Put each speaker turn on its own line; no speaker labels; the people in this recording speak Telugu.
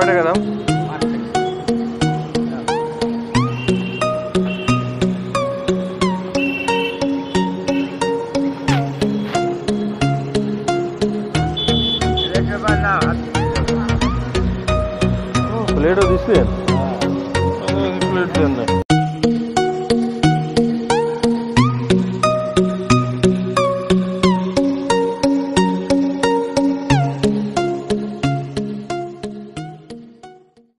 పొరపాటే కదా? ప్లేట్ తీసుకు. ప్లేట్ తిందా